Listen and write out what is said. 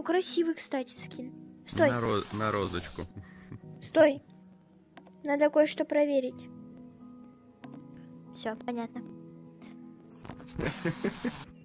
О, красивый, кстати, скин. Стой, На, ро- на розочку. стой. Надо кое-что проверить. Все, понятно.